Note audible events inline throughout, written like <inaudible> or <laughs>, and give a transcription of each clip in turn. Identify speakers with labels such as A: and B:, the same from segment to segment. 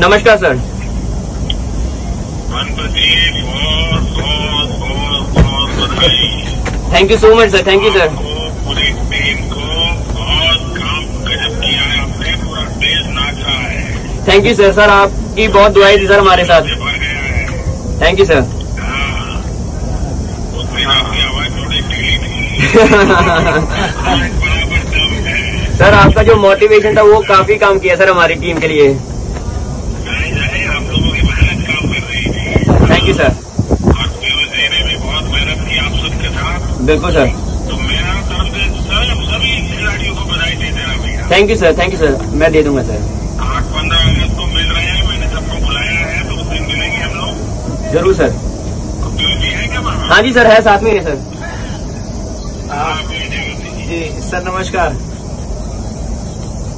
A: नमस्कार sir. Thank you so much sir thank you
B: sir पूरी team को बहुत काम गजब किया है आपने पूरा देश नाचा है
A: थैंक यू सर सर आपकी बहुत दुआई थी। सर हमारे साथ थैंक यू सर
B: हाँ
A: सर, आपका जो मोटिवेशन था, वो काफ़ी काम किया सर हमारी टीम के लिए।
B: आप लोगों की मेहनत काम कर रही थी
A: थैंक यू सर बिल्कुल सर
B: तो मेरा तरफ़ से सभी खिलाड़ियों को बधाई दे भैया
A: thank you sir thank you sir मैं दे दूँगा सर
B: आठ पंद्रह अगस्त को मिल रहे हैं मैंने सबको बुलाया है तो उस दिन मिलेंगे हम लोग
A: ज़रूर सर
B: है
A: जी सर है साथ में ही सर।
B: जी,
C: सर, नमस्कार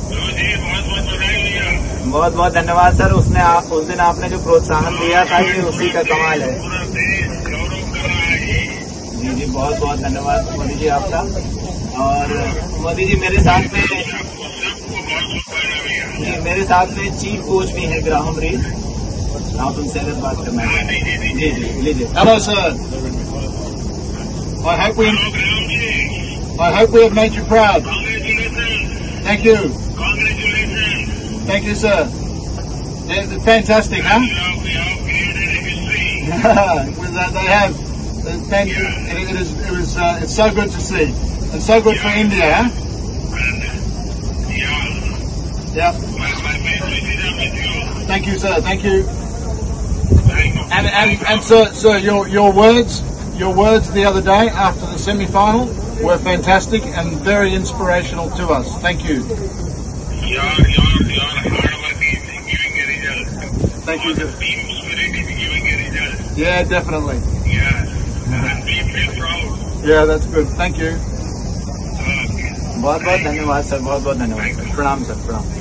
B: पीयूष जी बहुत बहुत बधाई भैया
C: बहुत बहुत धन्यवाद सर, उसने आप उस दिन आपने जो प्रोत्साहन दिया था, ये उसी का कमाल है।
B: ये
C: जी जी, बहुत बहुत धन्यवाद मोदी जी आपका। और मोदी जी, मेरे साथ में जी, मेरे साथ में चीफ कोच भी है ग्राहम रीड आप उनसे अगर बात करना
B: हाँ।
C: जी जी, लीजिए।
B: हेलो जी
D: I hope we have made you proud.
B: Congratulation
D: Thank you. Thank you, sir. It's fantastic, huh? that <laughs> they have. Uh, thank you. It, it is. It was. Uh, it's so good to see, and so good for India.
B: Yeah.
D: Thank you, sir. Thank you. And and and sir, sir, your your words, your words the other day after the semi final were fantastic and very inspirational to us. Thank you.
B: Your, your, your hard work is giving a result.
D: Thank you.
B: Your
D: sir.
B: team spirit is giving a result.
D: Yeah, definitely.
B: Yes. And we feel proud.
D: Yeah, that's good. Thank you.
B: Okay.
C: बहुत बहुत धन्यवाद sir बहुत बहुत धन्यवाद sir प्रणाम sir प्रणाम